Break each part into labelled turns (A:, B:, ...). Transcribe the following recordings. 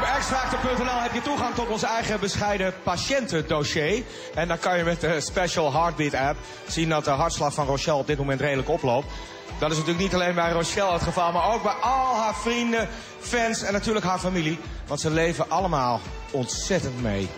A: Op xfactor.nl heb je toegang tot ons eigen bescheiden patiëntendossier. En dan kan je met de Special Heartbeat app zien dat de hartslag van Rochelle op dit moment redelijk oploopt. Dat is natuurlijk niet alleen bij Rochelle het geval, maar ook bij al haar vrienden, fans en natuurlijk haar familie. Want ze leven allemaal ontzettend mee.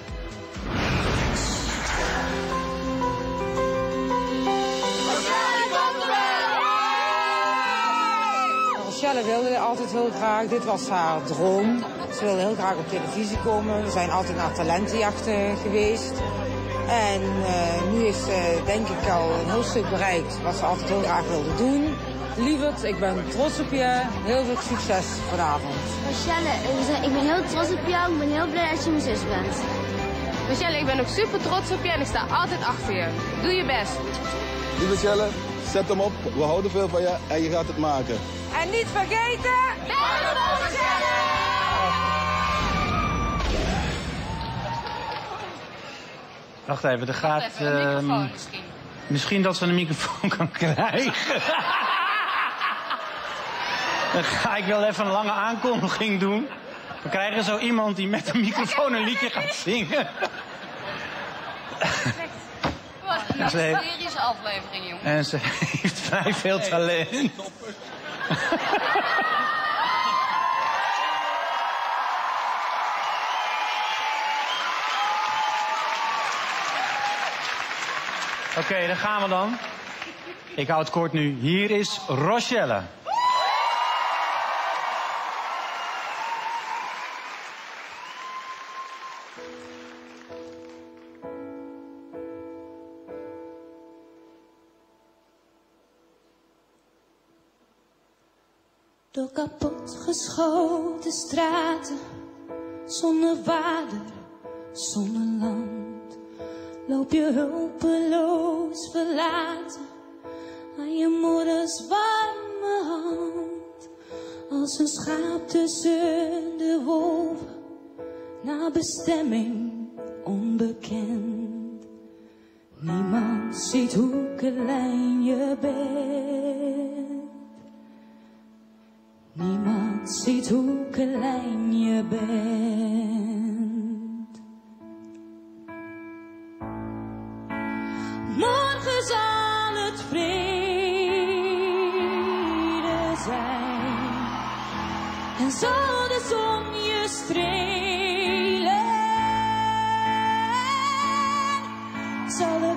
B: Rochelle wilde altijd heel graag, dit was haar droom. Ze wilde heel graag op televisie komen. We zijn altijd naar talentenjachten geweest. En uh, nu is ze denk ik al een heel stuk bereikt wat ze altijd heel graag wilde doen. Lieverd, ik ben trots op je. Heel veel succes vanavond.
C: Rochelle, ik ben heel trots op jou. Ik ben heel blij dat je mijn zus bent.
D: Michelle, ik ben ook super trots op je en ik sta altijd achter je. Doe je best.
E: Lieve Michelle, zet hem op. We houden veel van je en je gaat het maken.
B: En niet vergeten...
F: Wacht even, er gaat...
D: Even, microfoon
F: ehm,
D: misschien.
F: misschien dat ze een microfoon kan krijgen. Dan ga ik wel even een lange aankondiging doen. We krijgen zo iemand die met een microfoon een liedje gaat zingen.
D: Wat een
F: Ze heeft-
D: serische aflevering, jongen.
F: En ze heeft vrij veel talent. Oké, daar gaan we dan. Ik hou het kort nu. Hier is Rochelle.
G: Door kapotgeschoten straten, zonder vader, zonder land, loop je hulpeloos verlaten aan je moeders warme hand. Als een schaap tussen de wolven, naar bestemming onbekend. Niemand ziet hoe klein je bent. Niemand ziet hoe klein je bent. Morgen zal het vrede zijn. En zal de zon je strelen. Zal de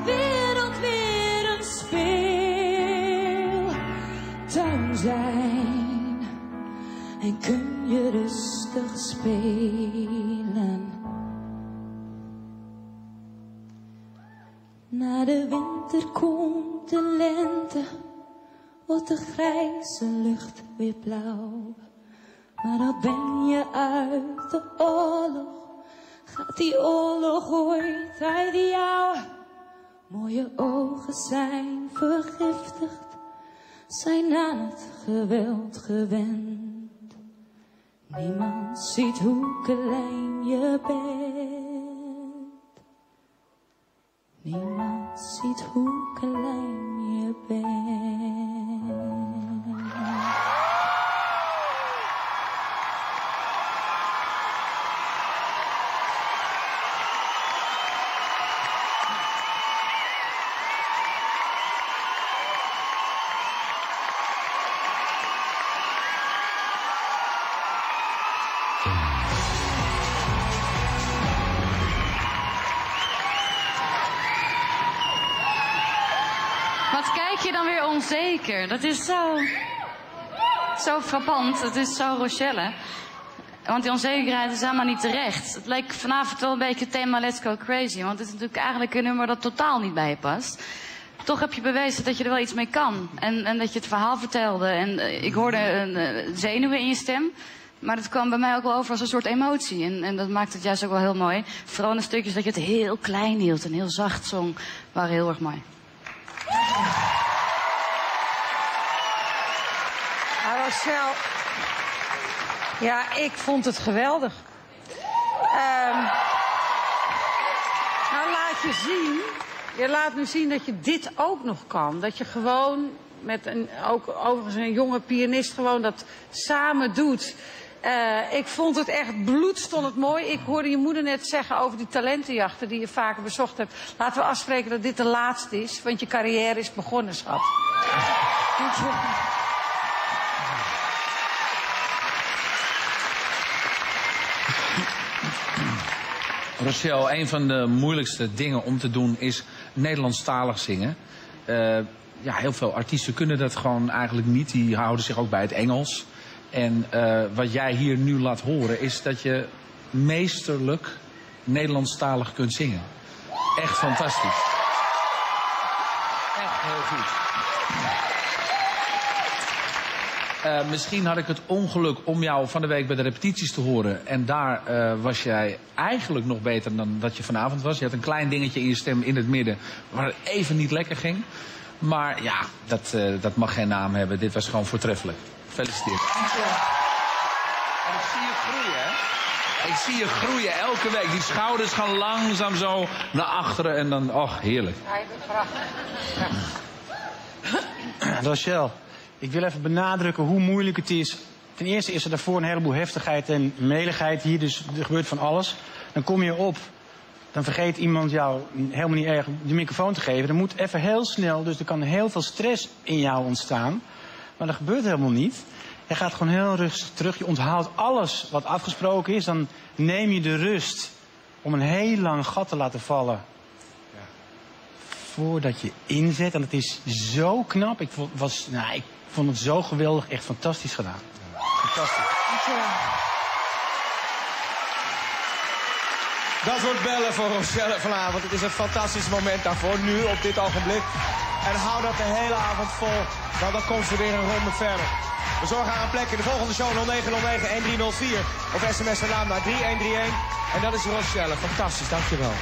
G: Kun je rustig spelen. Na de winter komt de lente, wordt de grijze lucht weer blauw. Maar dan ben je uit de oorlog, gaat die oorlog ooit uit jou. Mooie ogen zijn vergiftigd, zijn aan het geweld gewend. Niemand ziet hoe klein je bent. Niemand ziet hoe klein je bent.
D: Wat kijk je dan weer onzeker? Dat is zo... Zo frappant. Het is zo Rochelle. Want die onzekerheid is helemaal niet terecht. Het leek vanavond wel een beetje thema Let's Go Crazy. Want het is natuurlijk eigenlijk een nummer dat totaal niet bij je past. Toch heb je bewezen dat je er wel iets mee kan. En, en dat je het verhaal vertelde. En eh, ik hoorde een eh, zenuwen in je stem. Maar het kwam bij mij ook wel over als een soort emotie. En, en dat maakt het juist ook wel heel mooi. Vooral de stukjes dat je het heel klein hield en heel zacht zong. Waren heel erg mooi.
B: Rochelle. Ja, ik vond het geweldig. Ehm, nou, laat je zien. Je laat nu zien dat je dit ook nog kan. Dat je gewoon met een, ook overigens een jonge pianist, gewoon dat samen doet.
H: Eh, ik vond het echt bloed, stond het mooi. Ik hoorde je moeder net zeggen over die talentenjachten die je vaker bezocht hebt. Laten we afspreken dat dit de laatste is, want je carrière is begonnen, schat.
I: Rochelle, een van de moeilijkste dingen om te doen is Nederlandstalig zingen. Uh, ja, heel veel artiesten kunnen dat gewoon eigenlijk niet. Die houden zich ook bij het Engels. En uh, wat jij hier nu laat horen is dat je meesterlijk Nederlandstalig kunt zingen. Echt fantastisch. Echt heel goed. Uh, misschien had ik het ongeluk om jou van de week bij de repetities te horen. En daar uh, was jij eigenlijk nog beter dan dat je vanavond was. Je had een klein dingetje in je stem in het midden waar het even niet lekker ging. Maar ja, dat, uh, dat mag geen naam hebben. Dit was gewoon voortreffelijk. Gefeliciteerd. En ik zie je groeien, hè? Ik zie je groeien elke week. Die schouders gaan langzaam zo naar achteren en dan, och, heerlijk.
H: Ja, bent prachtig.
F: Rachel, ik wil even benadrukken hoe moeilijk het is. Ten eerste is er daarvoor een heleboel heftigheid en meligheid. Hier dus, er gebeurt van alles. Dan kom je op, dan vergeet iemand jou helemaal niet erg de microfoon te geven. Dan moet even heel snel, dus er kan heel veel stress in jou ontstaan. Maar dat gebeurt helemaal niet. Je gaat gewoon heel rustig terug. Je onthoudt alles wat afgesproken is. Dan neem je de rust om een heel lang gat te laten vallen. Ja. Voordat je inzet. En het is zo knap. Ik, was, nou, ik vond het zo geweldig. Echt fantastisch gedaan. Fantastisch.
A: Dat wordt bellen voor Rochelle vanavond. Het is een fantastisch moment daarvoor, nu, op dit ogenblik. En hou dat de hele avond vol, want dan komt ze weer een ronde verder. We zorgen aan plek in de volgende show 0909 1304 of sms naam naar 3131. En dat is Rochelle. Fantastisch, dankjewel.